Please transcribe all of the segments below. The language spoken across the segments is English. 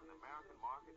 the American market?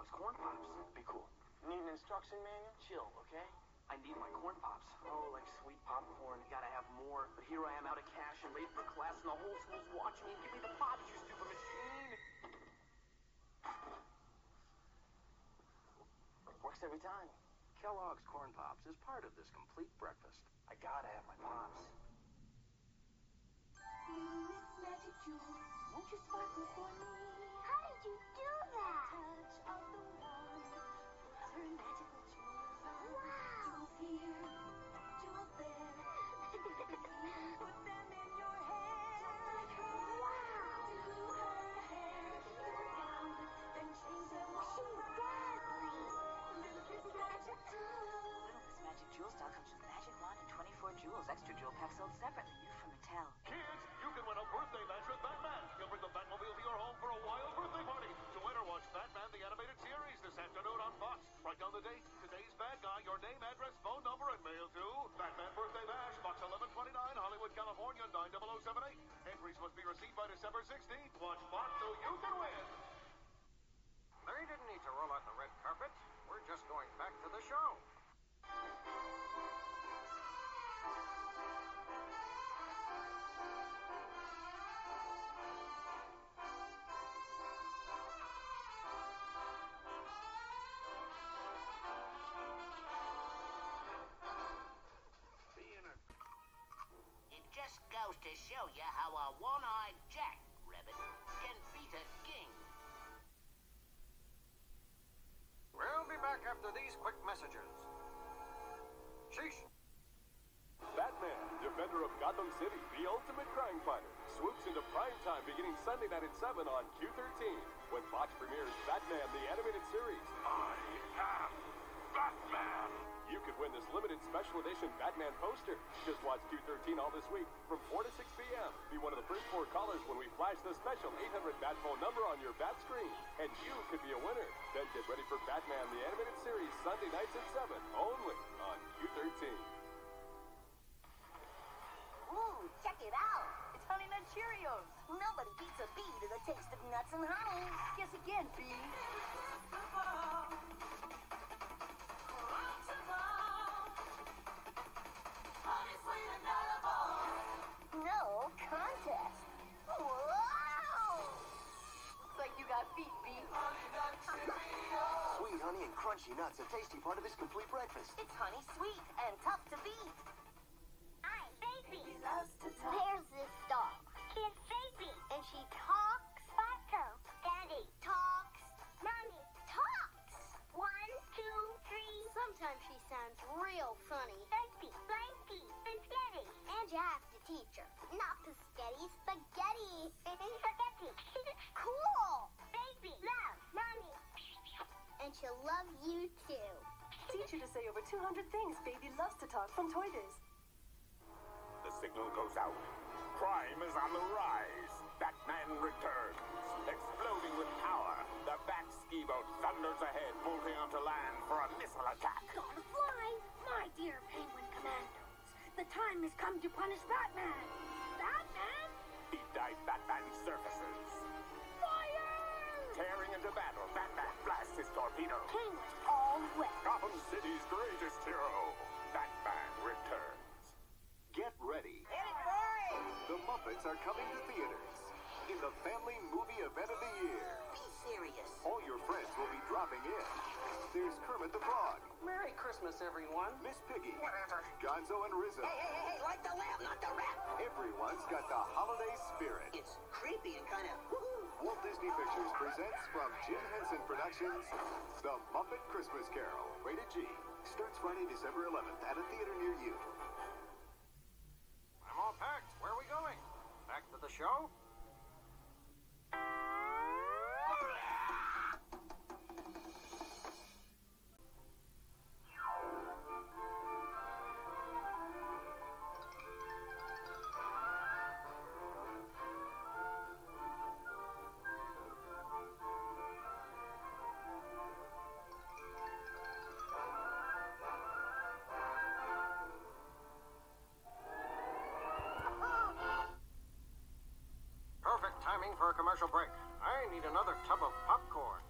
Want Kellogg's Corn Pops. Be cool. Need an instruction manual? Chill, okay? I need my Corn Pops. Oh, like sweet popcorn. Gotta have more. But here I am out of cash and late for class, and the whole school's watching me. Give me the Pops, you stupid machine! Works every time. Kellogg's Corn Pops is part of this complete breakfast. I gotta have my Pops. Miss Magic Jewel, won't you sparkle for me? 24 jewels. Extra jewel packs sold separately. New from Mattel. Kids, you can win a birthday bash with Batman. He'll bring the Batmobile to your home for a wild birthday party. To enter, watch Batman the Animated Series this afternoon on Fox. Write down the date, today's bad guy, your name, address, phone number, and mail to Batman Birthday Bash, Box 1129, Hollywood, California, 90078. Entries must be received by December 16th. Watch Fox so you can win. They didn't need to roll out the red carpet. We're just going back to the show. Goes to show you how a one-eyed jack rabbit can beat a king. We'll be back after these quick messages. Sheesh. Batman, defender of Gotham City, the ultimate crime fighter, swoops into prime time beginning Sunday night at 7 on Q13 when Fox premieres Batman the Animated Series. I am Batman. You could win this limited special edition Batman poster. Just watch Q13 all this week from 4 to 6 p.m. Be one of the first four callers when we flash the special 800 Bat phone number on your Bat screen. And you could be a winner. Then get ready for Batman the Animated Series Sunday nights at 7 only on Q13. Ooh, check it out. It's Honey Nut Cheerios. Nobody beats a bee to the taste of nuts and honey. Guess again, B. got feet, B. Sweet honey and crunchy nuts, a tasty part of this complete breakfast. It's honey sweet and tough to beat. I'm Baby. Loves to talk. There's this dog. She's Baby. And she talks. She'll love you too. Teach her to say over 200 things Baby loves to talk from Toy Biz. The signal goes out. Crime is on the rise. Batman returns. Exploding with power, the Bat ski boat thunders ahead, bolting onto land for a missile attack. Gotta fly. My dear penguin commandos. The time has come to punish Batman. Batman? Deep dive Batman surfaces tearing into battle. Batman blasts his torpedo. Penguin all wet. Gotham City's greatest hero, Batman returns. Get ready. Get it! The Muppets are coming to theaters in the family movie event of the year. Be serious. All your friends will be dropping in. There's Kermit the Frog. Merry Christmas, everyone. Miss Piggy. Whatever. Gonzo and Rizzo. Hey, hey, hey, hey, like the lamb, not the rat. Everyone's got the holiday spirit. It's creepy and kind of Disney Pictures presents from Jim Henson Productions, The Muppet Christmas Carol, rated G. Starts Friday, December 11th at a theater near you. I'm all packed. Where are we going? Back to the show? For commercial break. I need another tub of popcorn.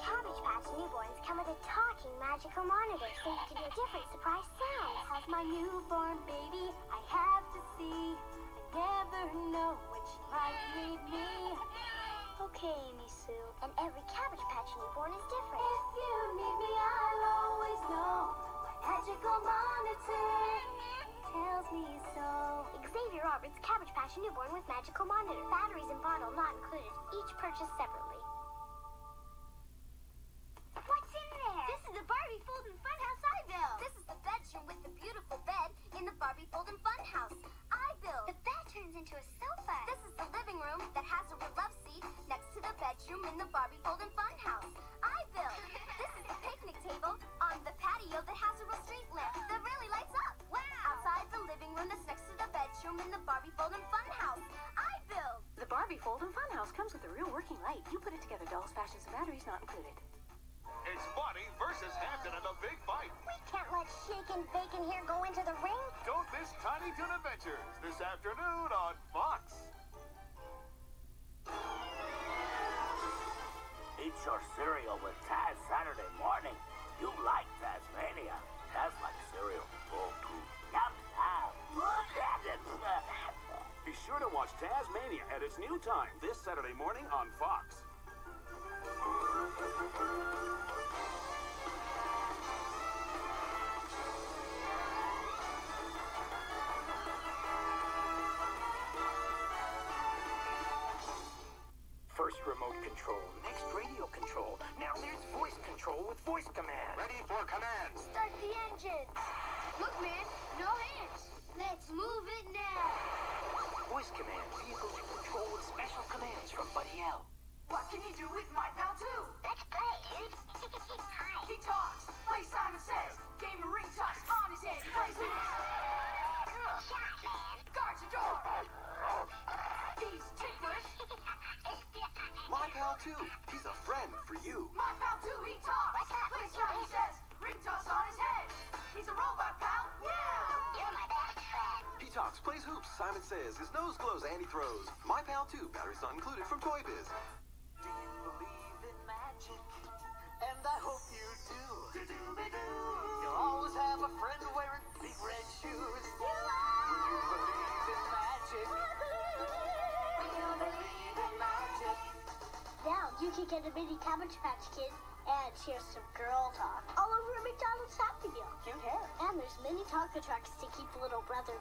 Cabbage Patch newborns come with a talking magical monitor so you can hear different surprise sounds. How's my newborn baby? I have to see. I never know when she might need me. Okay, Amy Sue. And every Cabbage Patch newborn is different. If you need me, I'll always know. My magical monitor me so. Xavier Roberts Cabbage Patch newborn with magical monitor. Batteries and bottle not included. Each purchased separately. What's in there? This is the Barbie Folding Funhouse I built. This is the bedroom with the beautiful bed in the Barbie Folding Funhouse I built. The bed turns into a sofa. This is the living room that has a love seat next to the bedroom in the Barbie Folding Funhouse to the bedroom in the Barbie Folding Funhouse I built. The Barbie Fold and Funhouse comes with a real working light. You put it together, dolls, fashions, and batteries not included. It's Bonnie versus Hampton in the big fight. We can't let Shake and Bacon here go into the ring. Don't miss Tiny Toon Adventures this afternoon on Fox. Eat your cereal with Taz Saturday morning. You like sure to watch Taz-Mania at its new time this Saturday morning on Fox. First remote control, next radio control. Voice command, vehicles you control with special commands from Buddy L. What can you do with my pal too? Let's play. He talks. Play Simon Says. Game of ring toss on his head. Plays with Guards the door. He's ticklish. My pal too. Friend. Plays hoops. Simon says his nose glows and he throws. My pal too. Batteries not included from Toy Biz. Do you believe in magic? And I hope you do. You'll always have a friend wearing big red shoes. Do you believe in magic? Do you believe in magic? Now you can get a mini Cabbage Patch Kid and hear some girl talk all over a McDonald's Happy Meal. Cute hair. And there's mini Tonka trucks to keep little brother